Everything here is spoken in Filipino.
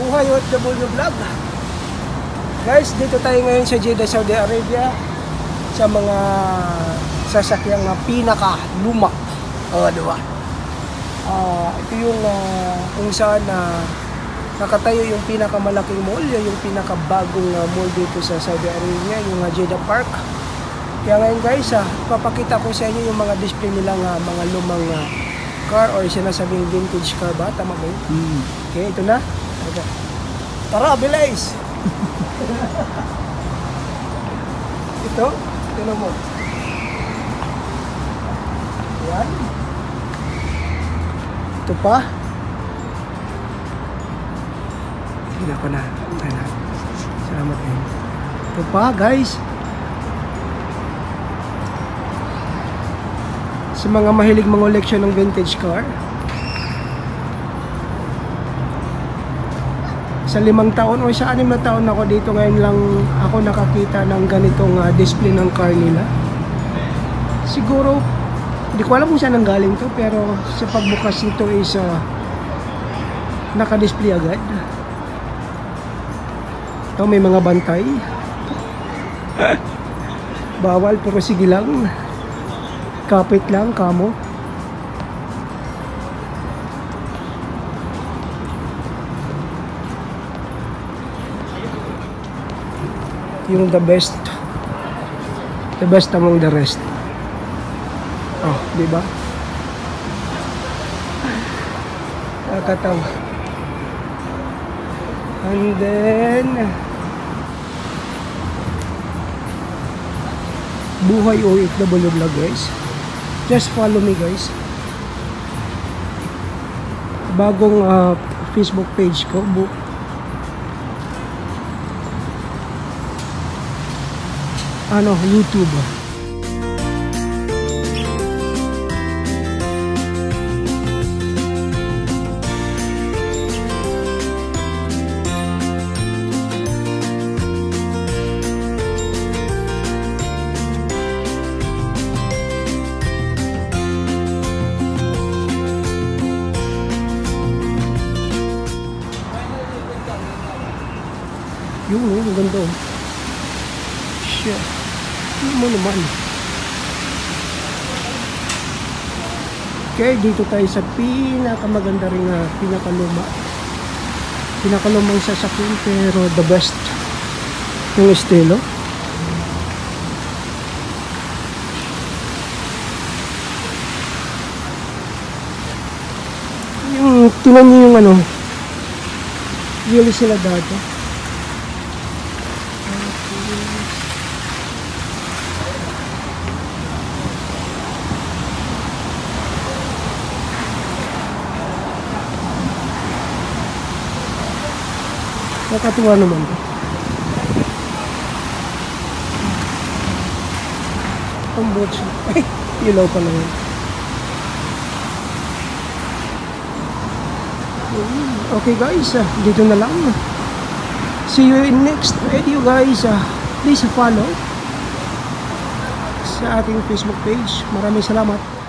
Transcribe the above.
OFW Vlog. Guys, dito tayo ngayon sa Jeddah, Saudi Arabia sa mga sasakyang na pinaka luma. O, di ba? Ah, ito yung ah, kung saan na nakatayo yung pinakamalaking mall, yun yung pinakabagong uh, mall dito sa Saudi Arabia, yung uh, Jeddah Park. Kaya ngayon guys, ah, papakita ko sa inyo yung mga display nilang ah, mga lumang ah, car or sinasabing vintage car ba? Tama ba yun? Hmm. Okay, ito na. Okay. Tara, bilis! ito, ito mo. Yan. Ito pa. Hindi ko na. Ayan na. Salamat din. Ito pa, guys. Sa mga mahilig mangoleksyon ng vintage car. Sa limang taon o sa anim na taon ako dito ngayon lang ako nakakita ng ganitong uh, display ng car nila. Siguro hindi ko alam kung saan ang galing to pero sa pagbukas nito is uh, naka-display agad. Ito may mga bantay. Bawal pero sige lang kapit lang kamo yung the best. The best among the rest. Oh di ba? Nakakatawa. And then buhay OFW vlog guys. Just follow me guys. Bagong uh, Facebook page ko bu ano, YouTube. Yung, ang ganda. Shit. Ano mo naman? Okay, dito tayo sa pinakamaganda rin na pinakaluma. Pinakalumang sasakyan pero the best yung estilo. Yung tinan niyo yung ano, really sila dati. Nakatuwa naman to. Ang butch. Ay, ilaw pa naman. Okay guys, ah, dito na lang. See you in next video guys. Ah, please follow sa ating Facebook page. Maraming salamat.